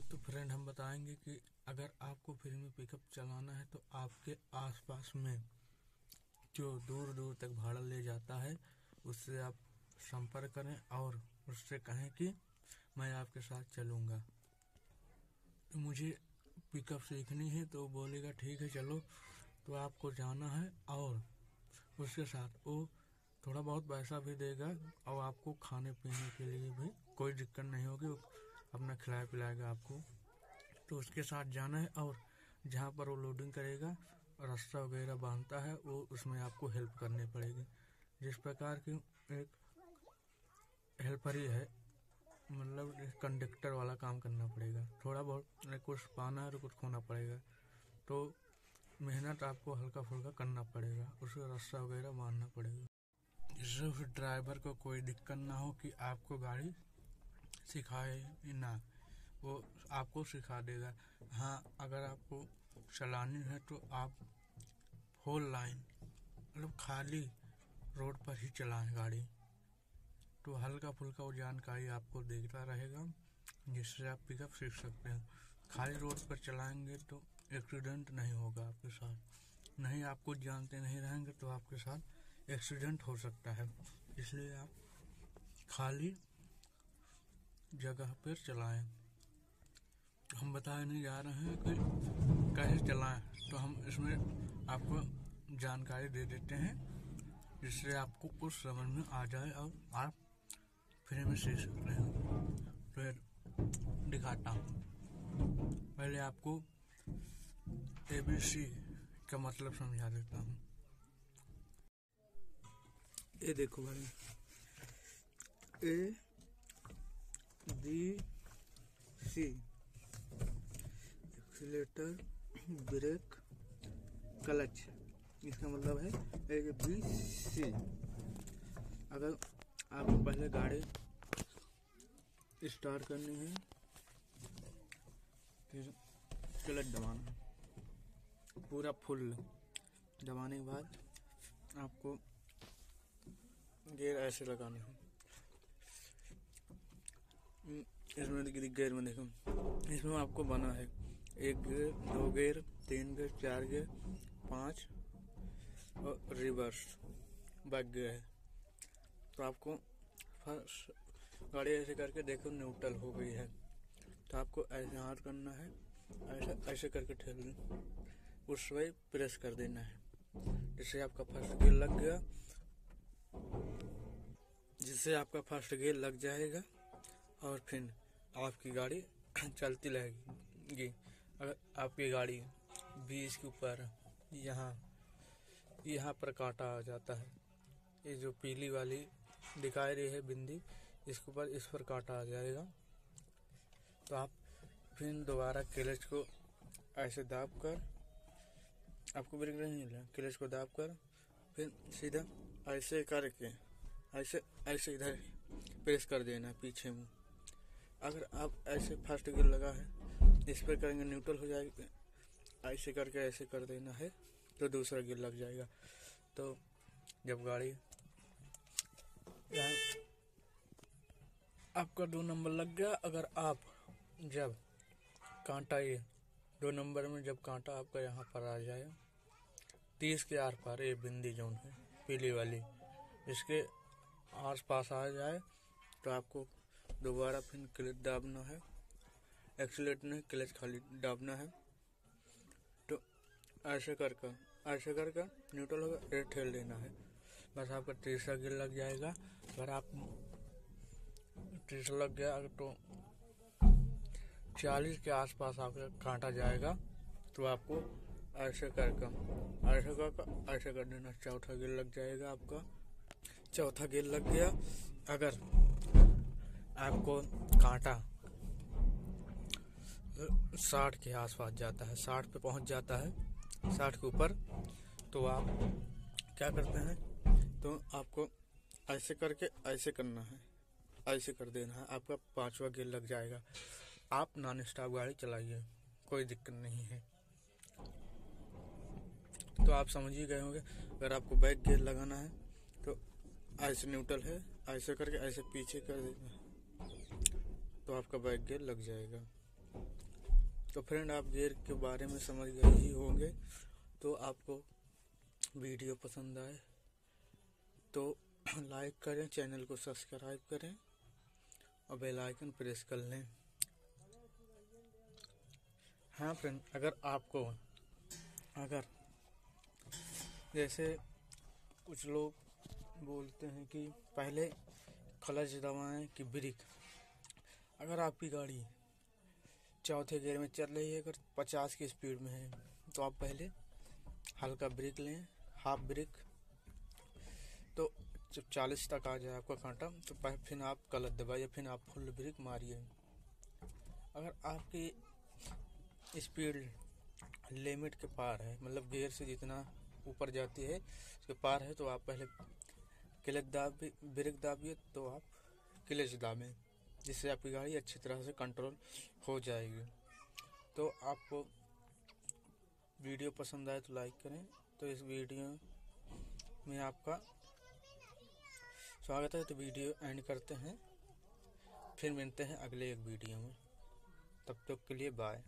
तो फ्रेंड हम बताएँगे कि अगर आपको फ्री में पिकअप चलाना है तो आपके आसपास में जो दूर दूर तक भाड़ा ले जाता है, उससे आप संपर्क करें और उससे कहें कि मैं आपके साथ चलूँगा। मुझे पिकअप सीखनी है तो बोलेगा, ठीक है, चलो। तो आपको जाना है और उसके साथ वो थोड़ा बहुत पैसा भी देगा और आपको खाने पीने के लिए भी कोई दिक्कत नहीं होगी। अपना खिलाया पिलाएगा आपको। तो उसके साथ जाना है और जहाँ पर वो लोडिंग करेगा, रास्ता वगैरह बांधता है, वो उसमें आपको हेल्प करनी पड़ेगी। जिस प्रकार की एक हेल्पर ही है मतलब कंडक्टर वाला काम करना पड़ेगा। थोड़ा बहुत कुछ पाना है तो कुछ खोना पड़ेगा। तो मेहनत आपको हल्का फुल्का करना पड़ेगा उसका रास्ता वगैरह मानना पड़ेगा। जिससे उस ड्राइवर को कोई दिक्कत ना हो कि आपको गाड़ी सिखाए ना वो आपको सिखा देगा। हाँ अगर आपको चलानी है तो आप फोर लाइन मतलब खाली रोड पर ही चलाएँ गाड़ी। तो हल्का फुल्का वो जानकारी आपको देता रहेगा, जिससे आप पिकअप सीख सकते हैं। खाली रोड पर चलाएँगे तो एक्सीडेंट नहीं होगा आपके साथ। नहीं आपको जानते नहीं रहेंगे तो आपके साथ एक्सीडेंट हो सकता है। इसलिए आप खाली जगह पर चलाएँ। हम बताने जा रहे हैं कि कैसे चलाएँ तो हम इसमें आपको जानकारी दे देते हैं, जिससे आपको कुछ समझ में आ जाए और आप फ्री में सीख सकते हैं। फिर दिखाता हूँ। पहले आपको ए बी सी का मतलब समझा देता हूँ। ये देखो भाई। A B C. Accelerator brake clutch इसका मतलब है ए बी सी अगर आपको पहले गाड़ी स्टार्ट करनी है, फिर क्लच दबाना पूरा फुल दबाने के बाद आपको गेयर ऐसे लगाना है इसमें गेयर में देखो। इसमें आपको बना है एक गेयर दो गेयर तीन गेयर चार गेयर पाँच और रिवर्स, बैक गेयर है। तो आपको फ़र्स्ट गाड़ी ऐसे करके देखो, न्यूट्रल हो गई है। तो आपको ऐसे हाथ करना है, ऐसे ऐसे करके ठेल उस वही प्रेस कर देना है, जिससे आपका फ़र्स्ट गेयर लग गया। जिससे आपका फ़र्स्ट गेयर लग जाएगा। और फिर आपकी गाड़ी चलती रहेगी। अगर आपकी गाड़ी बीस के ऊपर यहाँ यहाँ पर काटा आ जाता है। ये जो पीली वाली दिखाई रही है बिंदी, इसके ऊपर इस पर काटा आ जाएगा। तो आप फिर दोबारा क्लच को ऐसे दाब कर, आपको ब्रेक नहीं मिला। क्लच को दाब कर, फिर सीधा ऐसे करके, ऐसे ऐसे इधर प्रेस कर देना पीछे में अगर आप ऐसे फ़र्स्ट गियर लगा है, इस पर करेंगे न्यूट्रल हो जाएगा। ऐसे करके ऐसे कर देना है तो दूसरा गियर लग जाएगा। तो जब गाड़ी आपका दो नंबर लग गया, अगर आप जब कांटा ये दो नंबर में जब कांटा आपका यहाँ पर आ जाए, तीस के आर पार ये बिंदी जोन है, पीली वाली इसके आस पास आ जाए तो आपको दोबारा फिर क्लच दाबना है। एक्सीलेट नहीं, क्लच खाली दाबना है। तो ऐसे कर ऐसे कर न्यूट्रल होगा रेड ठेल देना है। बस आपका तीसरा गिर लग जाएगा। अगर आप तीसरा लग गया तो चालीस के आसपास आपका कांटा जाएगा तो आपको ऐसे कर ऐसे कर ऐसे कर देना, चौथा गिर लग जाएगा आपका। चौथा गिर लग गया, अगर आपको कांटा साठ के आसपास जाता है। साठ पे पहुँच जाता है। साठ के ऊपर। तो आप क्या करते हैं? तो आपको ऐसे करके ऐसे करना है। ऐसे कर देना है। आपका पांचवा गेयर लग जाएगा। आप नॉन स्टॉप गाड़ी चलाइए। कोई दिक्कत नहीं है। तो आप समझ ही गए होंगे। अगर आपको बैक गेयर लगाना है तो ऐसे न्यूट्रल है। ऐसे करके ऐसे पीछे कर देना है। तो आपका बैक गेयर लग जाएगा। तो फ्रेंड आप गियर के बारे में समझ गए ही होंगे तो आपको वीडियो पसंद आए तो लाइक करें चैनल को सब्सक्राइब करें और बेल आइकन प्रेस कर लें। हाँ फ्रेंड अगर आपको, अगर जैसे कुछ लोग बोलते हैं कि पहले क्लच दबाएँ कि ब्रेक। अगर आपकी गाड़ी चौथे गियर में चल रही है, अगर पचास की स्पीड में है तो आप पहले हल्का ब्रेक लें, हाफ़ ब्रेक। तो जब चालीस तक आ जाए आपका कांटा तो फिर आप क्लच दबाइए, फिर आप फुल ब्रेक मारिए। अगर आपकी स्पीड लिमिट के पार है मतलब गियर से जितना ऊपर जाती है, उसके पार है तो आप पहले क्लच दाब, ब्रेक दाबिए तो आप क्लच दाबें। जिससे आपकी गाड़ी अच्छी तरह से कंट्रोल हो जाएगी। तो आपको वीडियो पसंद आए तो लाइक करें। तो इस वीडियो में आपका स्वागत है। तो वीडियो एंड करते हैं। फिर मिलते हैं अगले एक वीडियो में। तब तक तो के लिए बाय